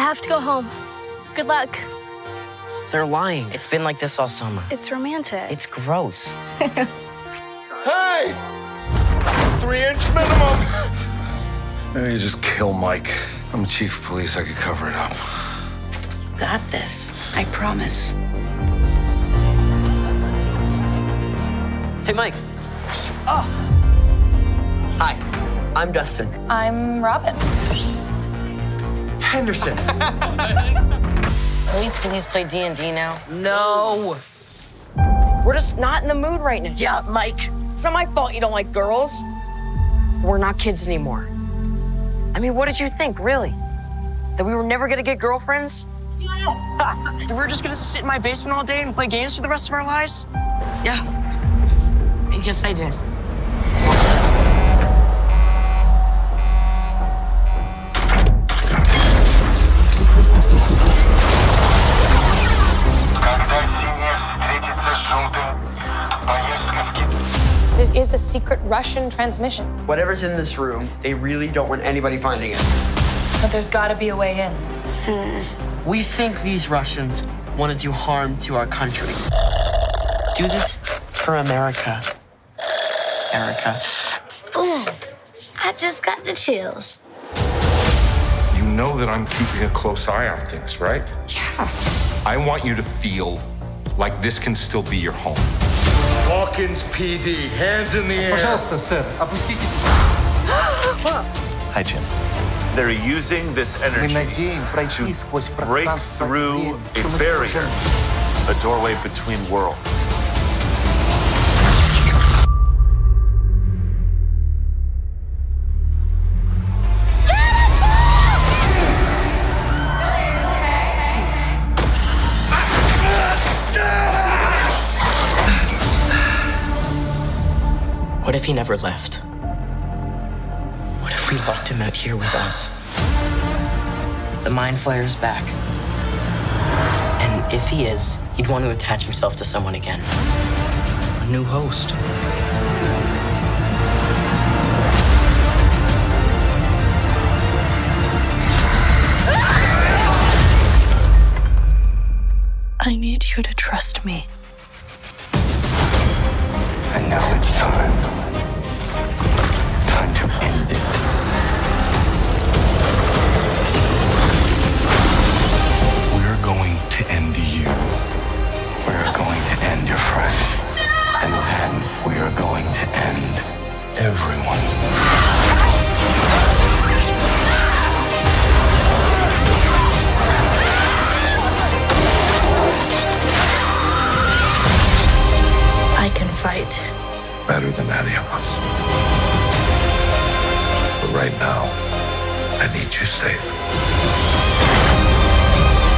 Hey, guys! I have to go home. Good luck. They're lying. It's been like this all summer. It's romantic. It's gross. Hey! Three inch minimum. Maybe you just kill Mike. I'm the chief of police. I could cover it up. You got this. I promise. Hey, Mike. Oh. Hi, I'm Dustin. I'm Robin. Henderson. Can we please play D&D now? No. We're just not in the mood right now. Yeah, Mike. It's not my fault you don't like girls. We're not kids anymore. I mean, what did you think, really? That we were never gonna get girlfriends? that we were just gonna sit in my basement all day and play games for the rest of our lives? Yeah. I guess I did. It is a secret Russian transmission, Whatever's in this room, they really don't want anybody finding it. but there's got to be a way in. Hmm. We think these Russians want to do harm to our country. Do this for America. Erica. Ooh, I just got the chills. You know that I'm keeping a close eye on things, right? Yeah. I want you to feel like this can still be your home. Hawkins PD, hands in the air. Пожалуйста, сэр, опустите. Hi, Jim. They're using this Мы energy надеем пройти сквозь break пространство through времени, a что мы barrier, сможем. a doorway between worlds. What if he never left? What if we locked him out here with us? The mind flayer's back. And if he is, he'd want to attach himself to someone again. A new host. I need you to trust me. Any of us. But right now, I need you safe.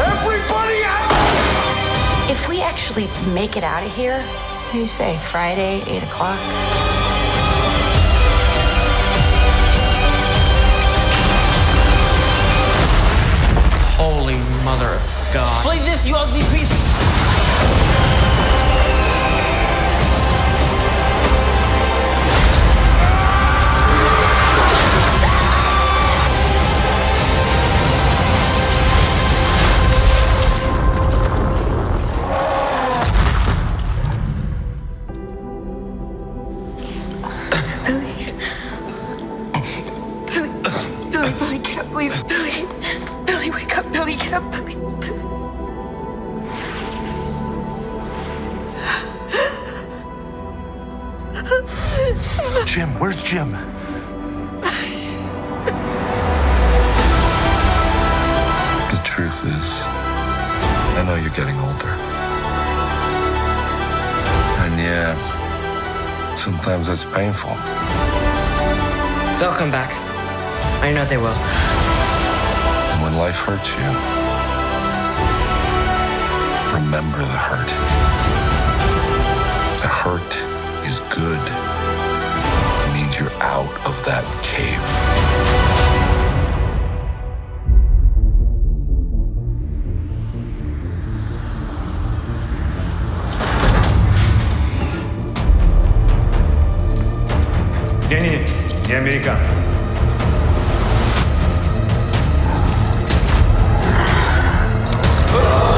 Everybody out! If we actually make it out of here, what do you say, Friday, 8 o'clock? Holy mother of God. Play this, you ugly piece! Please. Billy, Billy, wake up. Billy, get up, please. Billy. Jim, where's Jim? The truth is, I know you're getting older. And yeah, sometimes it's painful. They'll come back. I know they will And when life hurts you, remember the hurt. The hurt is good. It means you're out of that cave. Не-не, не американцы. Oh!